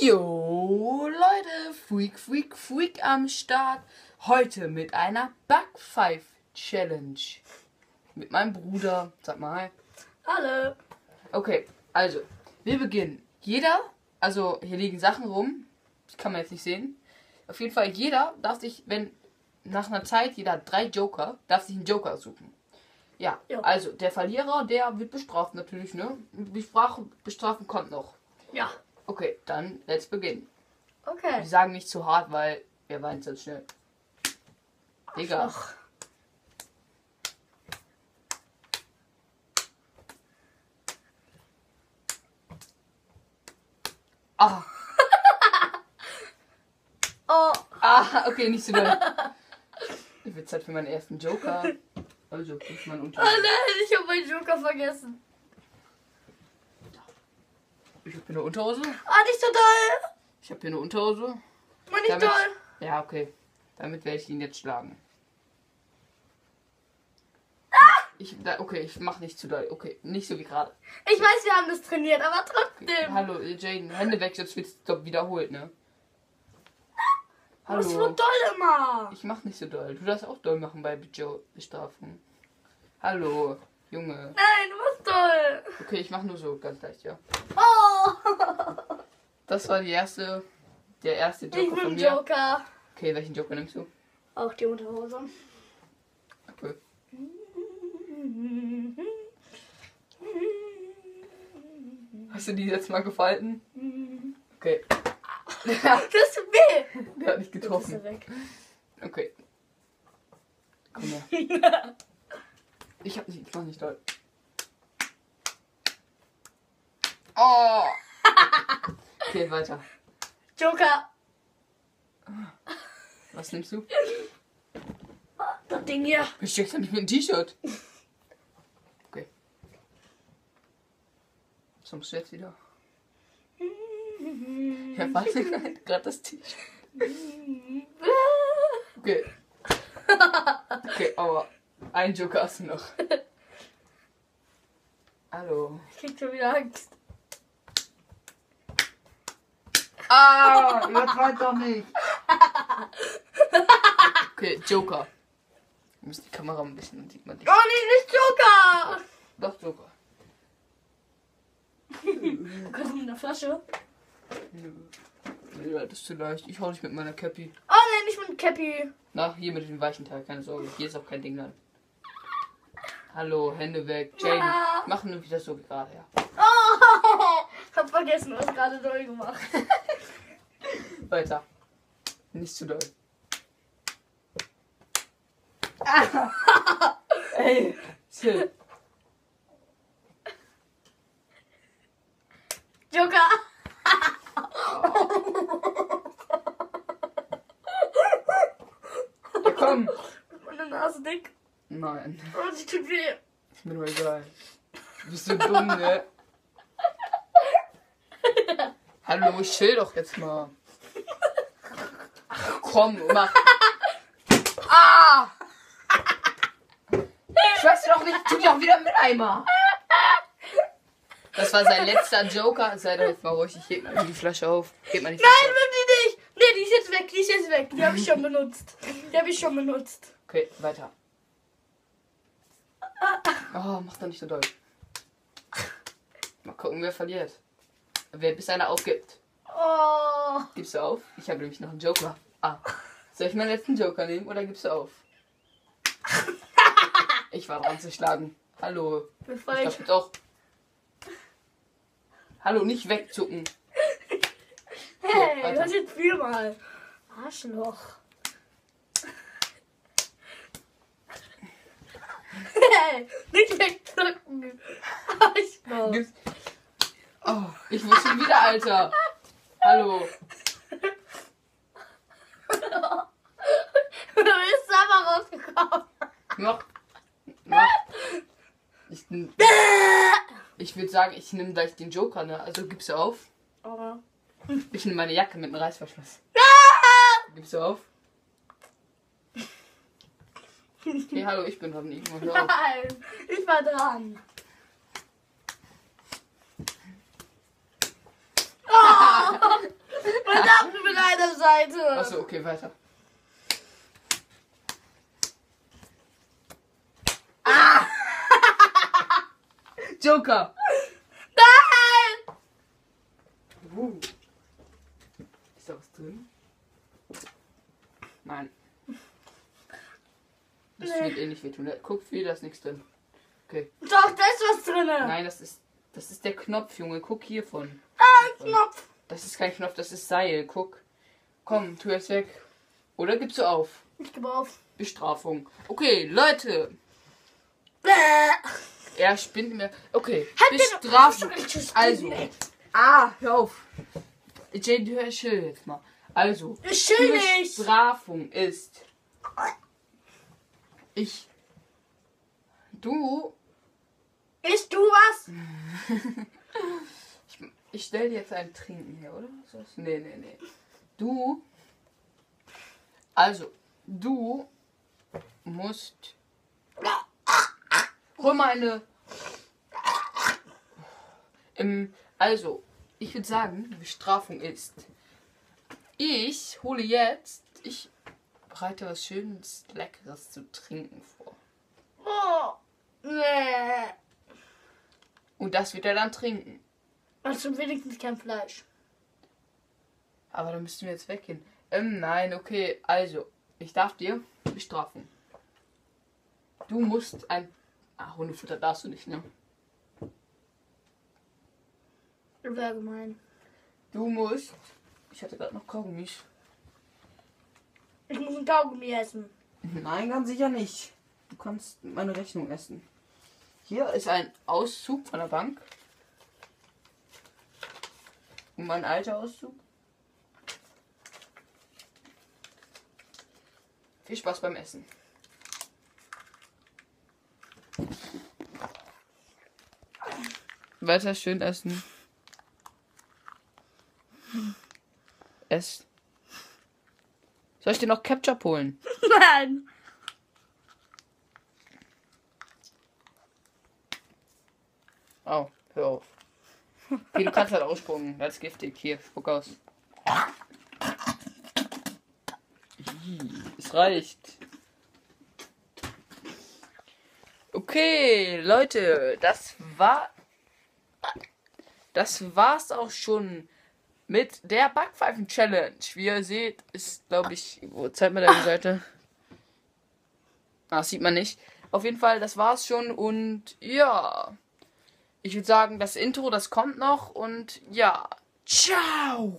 Jo, Leute, Freak, Freak, Freak am Start. Heute mit einer Backpfeif Challenge. Mit meinem Bruder. Sag mal hi. Hallo. Okay, also, wir beginnen. Jeder, also hier liegen Sachen rum. Das kann man jetzt nicht sehen. Auf jeden Fall, jeder darf sich, wenn nach einer Zeit, jeder hat drei Joker, darf sich einen Joker suchen. Ja, Ja. also der Verlierer, der wird bestraft natürlich, ne? Bestrafen, bestrafen kommt noch. Ja. Okay, dann let's begin. Okay. Wir sagen nicht zu hart, weil wir weinen sonst schnell. Digga. Ach. Ah, Oh. ah, okay, nicht so doll. Ich wird Zeit für meinen ersten Joker. Also, das ist mein Oh nein, ich habe meinen Joker vergessen. Ich hab hier eine Unterhose. Ah, nicht so doll. Ich hab hier eine Unterhose. Mann, nicht Damit, doll. ja, okay. Damit werde ich ihn jetzt schlagen. Ich, da, okay, ich mach nicht zu doll. Okay, nicht so wie gerade. Ich weiß, wir haben das trainiert, aber trotzdem. Hallo, Jaden, Hände weg, sonst wird's doch wiederholt, ne? Du bist so Hallo. doll immer. Ich mach nicht so doll. Du darfst auch doll machen bei Joe Bestrafung. Hallo, Junge. Nein, du bist doll. Okay, ich mach nur so ganz leicht, ja. Oh. Das war die erste, der erste Ich Joker von bin mir. Joker. Okay, welchen Joker nimmst du? Auch die Unterhose. Okay. Hast du die jetzt mal gefalten? Okay. Das tut weh. Der hat nicht ist getroffen. Okay. Komm her. Ich hab nicht, ich mach nicht doll. Oh! Okay, weiter. Joker. Was nimmst du? Das Ding hier. Du steckst ja nicht mit dem T-Shirt. Okay. Was machst du jetzt wieder? Ja, warte, gerade das T-Shirt. Okay. Okay, aber ein Joker hast du noch. Hallo. Ich krieg schon wieder Angst. Ah, übertreib doch nicht. Okay, Joker. Wir müssen die Kamera ein bisschen, dann sieht man dich. Oh nee, nicht Joker. Doch, Joker. Kannst du mit einer Flasche? Nö. Nö, das ist zu leicht. Ich hau dich mit meiner Cappy. Oh nein, nicht mit Cappy. Na, hier mit dem weichen Teil, keine Sorge. Hier ist auch kein Ding dran. Hallo, Hände weg. Jaden, Ja. mach nur wieder so wie gerade, ja. Oh, hab vergessen, was gerade doll gemacht. Weiter. Nicht zu doll. Ey, chill. Joker. Ja, komm. Meine Nase dick. Nein, Oh, die tut weh. ist mir nur egal. Du bist so dumm, ne? Hallo, chill doch jetzt mal. Komm, mach. Ah! Ich weiß doch nicht, tu doch wieder mit Eimer. Das war sein letzter Joker. Sei doch jetzt mal ruhig, ich heb mal die Flasche auf. Heb mal die Flasche Nein, nimm die nicht. Nee, die ist jetzt weg. Die ist jetzt weg. Die habe ich schon benutzt. Die habe ich schon benutzt. Okay, weiter. Oh, mach doch nicht so doll. Mal gucken, wer verliert. Wer bis einer aufgibt. Oh. Gibst du auf? Ich habe nämlich noch einen Joker. Ah. Soll ich meinen letzten Joker nehmen oder gibst du auf? Ich war dran zu schlagen. Hallo. Bevor Ich jetzt auch. Hallo, nicht wegzucken. Hey, weiter. das jetzt viermal. Arschloch. Hey, nicht wegdrücken. Arschloch. Oh, ich muss schon wieder, Alter. Hallo. Du bist selber rausgekommen. Mach. Mach. Ich, nehm- ich würde sagen, ich nehme gleich den Joker, ne? Also gibst du auf? Oh. Ich nehme meine Jacke mit einem Reißverschluss. Gibst du auf? Okay, hallo, ich bin dran. Auf. Nein, ich war dran. Seite. Achso, okay, weiter. Ah! Joker! Nein! Uh. Ist da was drin? Nein. Das Nee. wird eh nicht wehtun. Guck, viel, da ist nichts drin. Okay. Doch, da ist was drin. Nein, das ist. Das ist der Knopf, Junge. Guck hiervon. Ah, Knopf. Das ist kein Knopf, das ist Seil. Guck. Komm, tu es weg. Oder gibst du auf? Ich gebe auf. Bestrafung. Okay, Leute. Bäh. Er spinnt mir. Okay. Hat Bestrafung. Also. Ah, hör auf. Jane, hör chill jetzt mal. Also. Ich chill die nicht. Bestrafung ist. Ich. Du. Ich tu was. Ich, ich stell dir jetzt ein Trinken her, oder? Was? Nee, nee, nee. Du. Also, du musst. Hol mal eine. Im, also, ich würde sagen, die Bestrafung ist. Ich hole jetzt. Ich bereite was Schönes, Leckeres zu trinken vor. Oh. Nee. Und das wird er dann trinken. Also wenigstens kein Fleisch. Aber dann müssten wir jetzt weggehen. Ähm, nein, okay. Also, ich darf dir bestrafen. Du musst ein. Ah, Hundefutter darfst du nicht, ne? Wäre gemein. Du musst. Ich hatte gerade noch Kaugummis. Ich muss ein Kaugummi essen. Nein, ganz sicher nicht. Du kannst meine Rechnung essen. Hier ist ein Auszug von der Bank. Und mein alter Auszug. Viel Spaß beim Essen. Weiter schön essen. Ess. Soll ich dir noch Ketchup holen? Nein. Oh, hör auf. Okay, du kannst halt ausspucken. Das ist giftig. Hier, spuck aus. Es reicht. Okay, Leute, das war. Das war's auch schon mit der Backpfeifen-Challenge. Wie ihr seht, ist, glaube ich. Wo zeigt mir deine Seite? Ah, sieht man nicht. Auf jeden Fall, das war's schon und ja. Ich würde sagen, das Intro, das kommt noch und ja. Ciao!